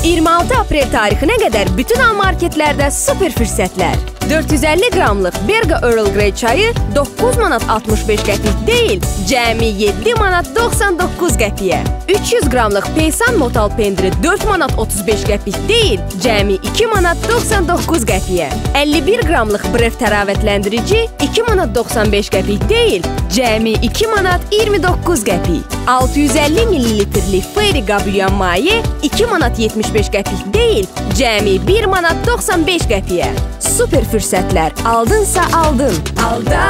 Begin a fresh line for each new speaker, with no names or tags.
26 aprel tarixinə qədər bütün al marketlərdə super fürsətlər. 450 qramlıq Berga Earl Grey çayı 9 manat 65 qəpik deyil, cəmi 7 manat 99 qəpiyə. 300 qramlıq Peysan Motal pendiri 4 manat 35 qəpik deyil, cəmi 2 manat 99 qəpiyə. 51 qramlıq Bref təravətləndirici 2 manat 95 qəpik deyil, cəmi 2 manat 29 qəpik. 650 millilitrlik Fairy qab yuyan maye 2 manat 75 qəpik deyil, cəmi 1 manat 95 qəpiyə. Super fürsətlər. Aldınsa aldın.
Alda hər şey səhv